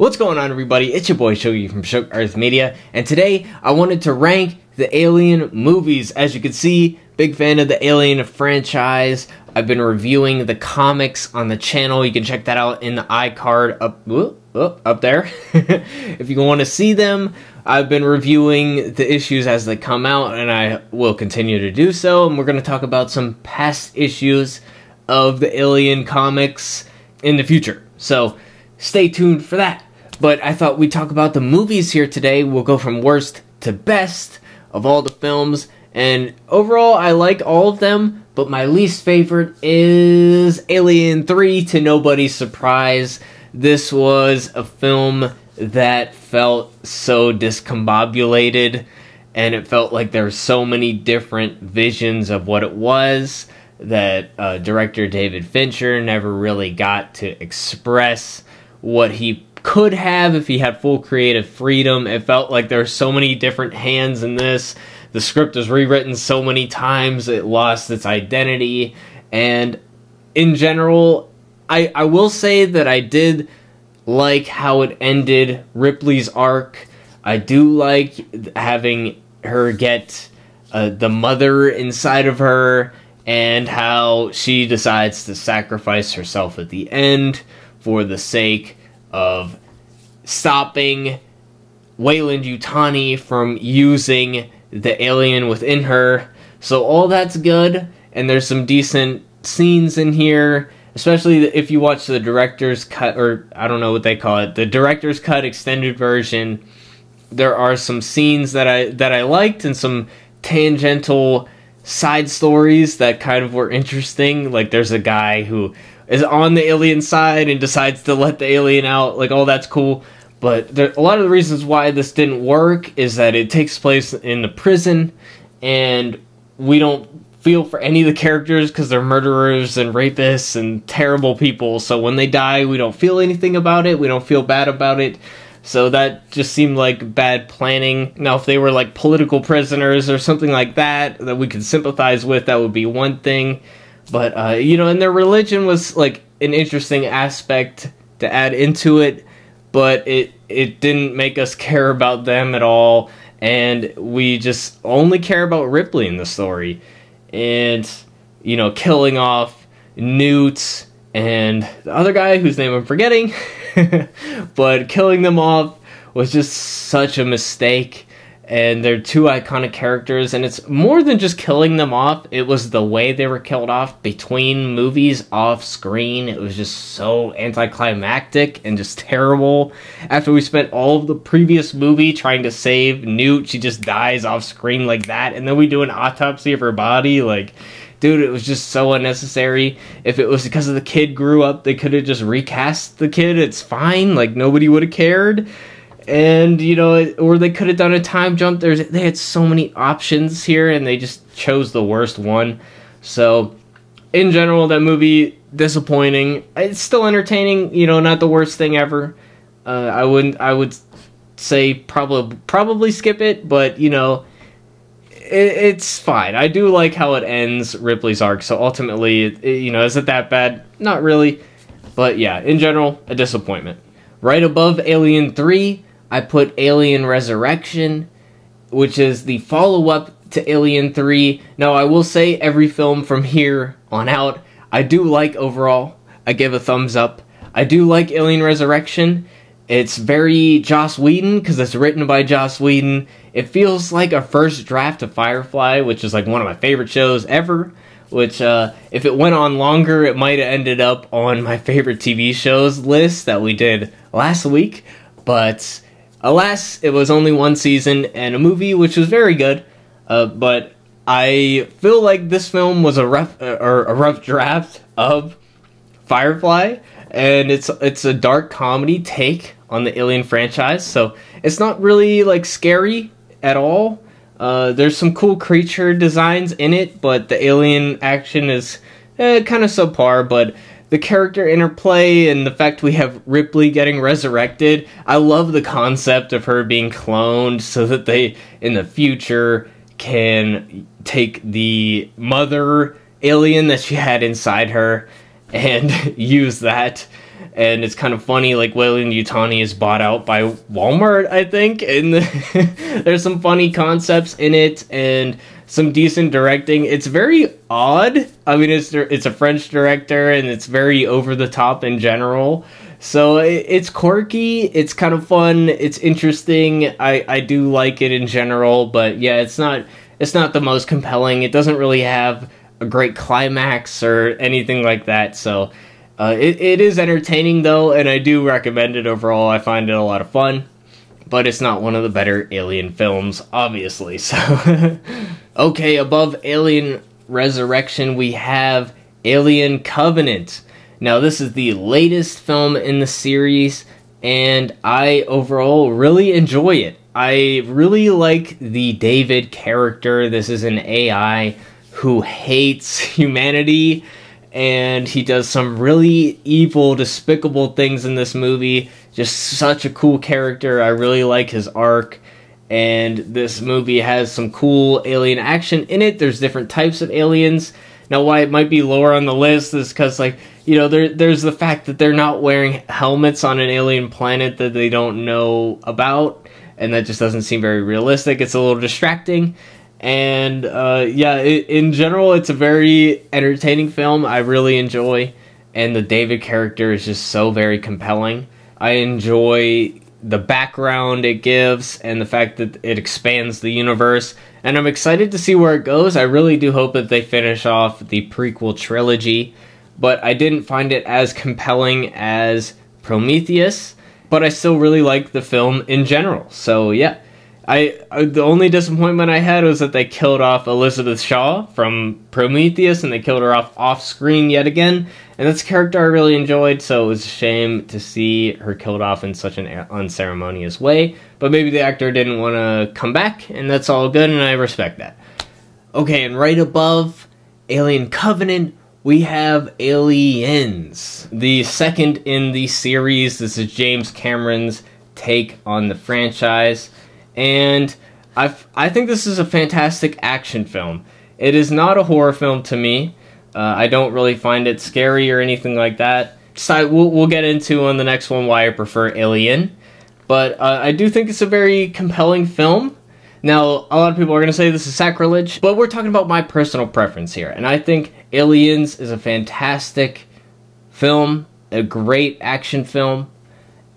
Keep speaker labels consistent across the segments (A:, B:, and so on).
A: What's going on, everybody? It's your boy Shogi from Shook Earth Media, and today I wanted to rank the Alien movies. As you can see, big fan of the Alien franchise. I've been reviewing the comics on the channel. You can check that out in the iCard up whoop, up there. if you want to see them, I've been reviewing the issues as they come out, and I will continue to do so. And we're going to talk about some past issues of the Alien comics in the future. So stay tuned for that. But I thought we'd talk about the movies here today. We'll go from worst to best of all the films. And overall, I like all of them, but my least favorite is Alien 3 to nobody's surprise. This was a film that felt so discombobulated, and it felt like there were so many different visions of what it was that uh, director David Fincher never really got to express what he could have if he had full creative freedom. It felt like there were so many different hands in this. The script was rewritten so many times, it lost its identity. And in general, I, I will say that I did like how it ended Ripley's arc. I do like having her get uh, the mother inside of her and how she decides to sacrifice herself at the end for the sake of stopping Weyland-Yutani from using the alien within her. So all that's good, and there's some decent scenes in here, especially if you watch the director's cut, or I don't know what they call it, the director's cut extended version. There are some scenes that I that I liked, and some tangential side stories that kind of were interesting. Like there's a guy who is on the alien side and decides to let the alien out. Like, oh, that's cool. But there, a lot of the reasons why this didn't work is that it takes place in the prison, and we don't feel for any of the characters because they're murderers and rapists and terrible people. So when they die, we don't feel anything about it. We don't feel bad about it. So that just seemed like bad planning. Now, if they were like political prisoners or something like that that we could sympathize with, that would be one thing. But uh, you know, and their religion was like an interesting aspect to add into it, but it it didn't make us care about them at all, and we just only care about Ripley in the story, and you know, killing off Newt and the other guy whose name I'm forgetting, but killing them off was just such a mistake and they're two iconic characters and it's more than just killing them off it was the way they were killed off between movies off screen it was just so anticlimactic and just terrible. After we spent all of the previous movie trying to save newt she just dies off screen like that and then we do an autopsy of her body like dude it was just so unnecessary. If it was because of the kid grew up they could have just recast the kid it's fine like nobody would have cared and you know, or they could have done a time jump. There's they had so many options here, and they just chose the worst one. So, in general, that movie disappointing. It's still entertaining. You know, not the worst thing ever. Uh, I wouldn't. I would say probably probably skip it, but you know, it, it's fine. I do like how it ends Ripley's arc. So ultimately, it, you know, is it that bad? Not really. But yeah, in general, a disappointment. Right above Alien 3 I put Alien Resurrection, which is the follow up to Alien 3. Now, I will say every film from here on out, I do like overall. I give a thumbs up. I do like Alien Resurrection. It's very Joss Whedon because it's written by Joss Whedon. It feels like a first draft of Firefly, which is like one of my favorite shows ever. Which, uh, if it went on longer, it might have ended up on my favorite TV shows list that we did last week. But Alas, it was only one season and a movie which was very good, uh, but I feel like this film was a rough uh, or a rough draft of Firefly, and it's it's a dark comedy take on the Alien franchise. So it's not really like scary at all. Uh, there's some cool creature designs in it, but the alien action is eh, kind of subpar. But the character interplay and the fact we have Ripley getting resurrected. I love the concept of her being cloned so that they in the future can take the mother alien that she had inside her and use that and it's kind of funny. Like Weyland-Yutani is bought out by Walmart, I think, and there's some funny concepts in it and some decent directing. It's very odd. I mean, it's it's a French director, and it's very over the top in general. So it's quirky, it's kind of fun, it's interesting. I I do like it in general, but yeah, it's not it's not the most compelling. It doesn't really have a great climax or anything like that. So uh, it, it is entertaining though, and I do recommend it overall. I find it a lot of fun, but it's not one of the better Alien films, obviously. So, okay, above Alien Resurrection, we have Alien Covenant. Now, this is the latest film in the series, and I overall really enjoy it. I really like the David character. This is an AI who hates humanity and he does some really evil, despicable things in this movie. Just such a cool character. I really like his arc. And this movie has some cool alien action in it. There's different types of aliens. Now, why it might be lower on the list is because, like, you know, there, there's the fact that they're not wearing helmets on an alien planet that they don't know about, and that just doesn't seem very realistic. It's a little distracting and uh, yeah, it, in general, it's a very entertaining film. I really enjoy, and the David character is just so very compelling. I enjoy the background it gives and the fact that it expands the universe. And I'm excited to see where it goes. I really do hope that they finish off the prequel trilogy, but I didn't find it as compelling as Prometheus. But I still really like the film in general. So yeah I, I, the only disappointment I had was that they killed off Elizabeth Shaw from Prometheus, and they killed her off off screen yet again. And that's a character I really enjoyed, so it was a shame to see her killed off in such an unceremonious way. But maybe the actor didn't want to come back, and that's all good, and I respect that. Okay, and right above Alien Covenant, we have Aliens, the second in the series. This is James Cameron's take on the franchise and I I think this is a fantastic action film. It is not a horror film to me. Uh, I don't really find it scary or anything like that. So we'll we'll get into on the next one why I prefer Alien, but uh, I do think it's a very compelling film. Now, a lot of people are going to say this is sacrilege, but we're talking about my personal preference here, and I think Aliens is a fantastic film, a great action film,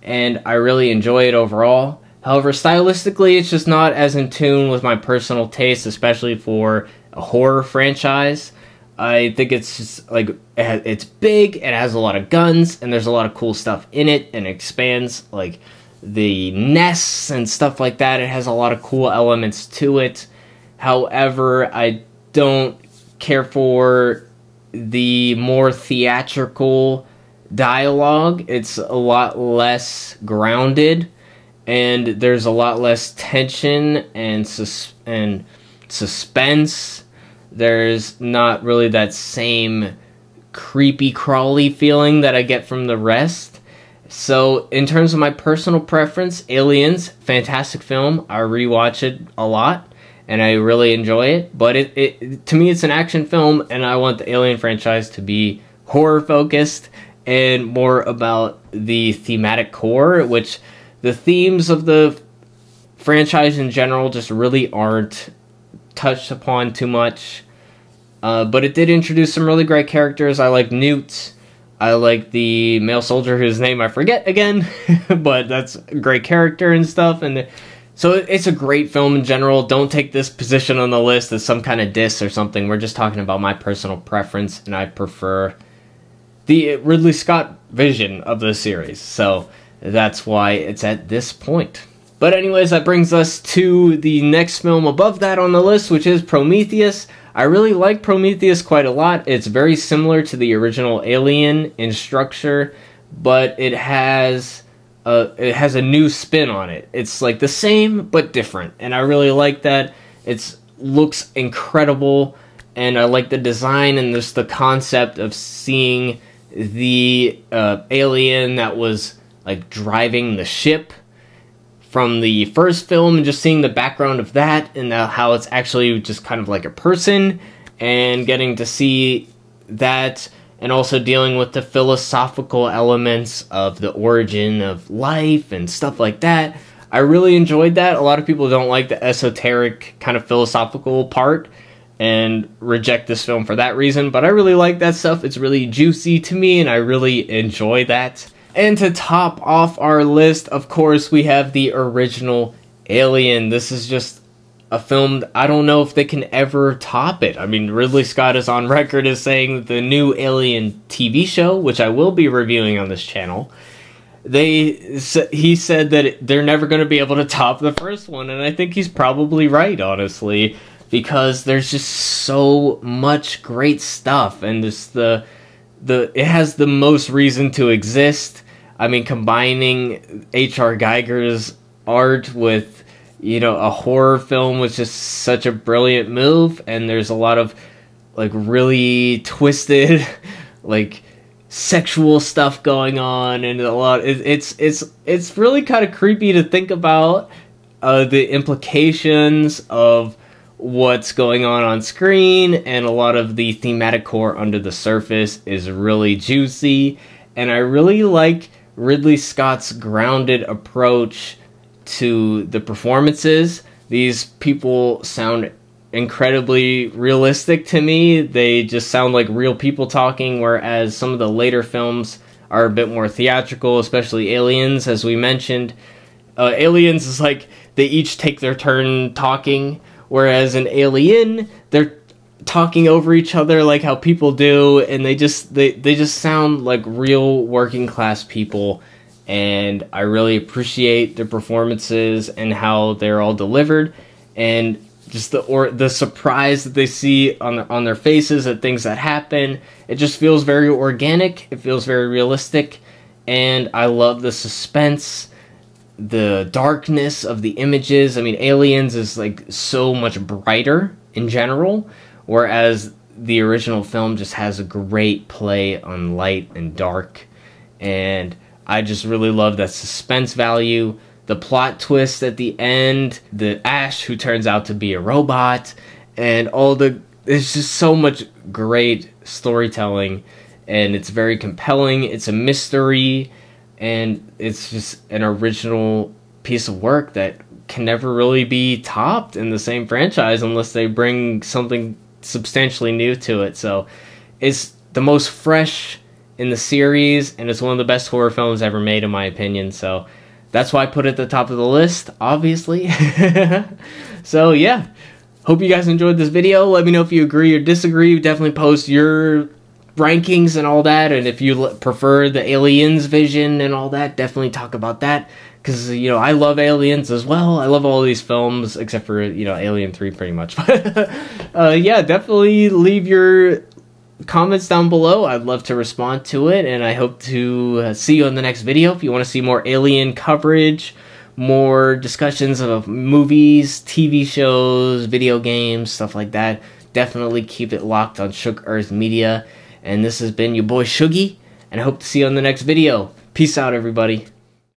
A: and I really enjoy it overall. However, stylistically, it's just not as in tune with my personal taste, especially for a horror franchise. I think it's just like it's big, it has a lot of guns, and there's a lot of cool stuff in it, and it expands like the nests and stuff like that. It has a lot of cool elements to it. However, I don't care for the more theatrical dialogue. It's a lot less grounded and there's a lot less tension and sus- and suspense. There's not really that same creepy crawly feeling that I get from the rest. So, in terms of my personal preference, Aliens, fantastic film. I rewatch it a lot and I really enjoy it. But it, it to me, it's an action film, and I want the Alien franchise to be horror focused and more about the thematic core, which the themes of the franchise in general just really aren't touched upon too much. Uh, but it did introduce some really great characters. I like Newt. I like the male soldier whose name I forget again, but that's a great character and stuff. And so it's a great film in general. Don't take this position on the list as some kind of diss or something. We're just talking about my personal preference, and I prefer the Ridley Scott vision of the series. So that's why it's at this point. But, anyways, that brings us to the next film above that on the list, which is Prometheus. I really like Prometheus quite a lot. It's very similar to the original Alien in structure, but it has a, it has a new spin on it. It's like the same but different, and I really like that. It looks incredible, and I like the design and just the concept of seeing the uh, alien that was like driving the ship from the first film and just seeing the background of that and how it's actually just kind of like a person and getting to see that and also dealing with the philosophical elements of the origin of life and stuff like that. I really enjoyed that. A lot of people don't like the esoteric kind of philosophical part and reject this film for that reason, but I really like that stuff. It's really juicy to me and I really enjoy that. And to top off our list, of course, we have the original Alien. This is just a film I don't know if they can ever top it. I mean, Ridley Scott is on record as saying the new Alien TV show, which I will be reviewing on this channel, they he said that they're never going to be able to top the first one, and I think he's probably right, honestly, because there's just so much great stuff, and this the the it has the most reason to exist. I mean, combining H.R. Giger's art with you know a horror film was just such a brilliant move, and there's a lot of like really twisted like sexual stuff going on and a lot it, it's it's it's really kind of creepy to think about uh, the implications of what's going on on screen and a lot of the thematic core under the surface is really juicy and i really like ridley scott's grounded approach to the performances these people sound incredibly realistic to me. They just sound like real people talking, whereas some of the later films are a bit more theatrical, especially Aliens, as we mentioned. Uh, Aliens is like they each take their turn talking, whereas in Alien, they're talking over each other like how people do, and they just they, they just sound like real working class people. And I really appreciate their performances and how they're all delivered. And just the or the surprise that they see on the, on their faces at things that happen. It just feels very organic. It feels very realistic, and I love the suspense, the darkness of the images. I mean, Aliens is like so much brighter in general, whereas the original film just has a great play on light and dark, and I just really love that suspense value the plot twist at the end, the Ash who turns out to be a robot, and all the there's just so much great storytelling and it's very compelling. It's a mystery and it's just an original piece of work that can never really be topped in the same franchise unless they bring something substantially new to it. So it's the most fresh in the series and it's one of the best horror films ever made in my opinion. So that's why I put it at the top of the list, obviously. so yeah, hope you guys enjoyed this video. Let me know if you agree or disagree. Definitely post your rankings and all that, and if you prefer the aliens vision and all that, definitely talk about that. Because you know I love aliens as well. I love all these films except for you know Alien Three, pretty much. But uh, yeah, definitely leave your comments down below. I'd love to respond to it, and I hope to uh, see you in the next video. If you want to see more alien coverage, more discussions of movies, TV shows, video games, stuff like that, definitely keep it locked on Shook Earth Media. And this has been your boy Shuggy, and I hope to see you on the next video. Peace out, everybody.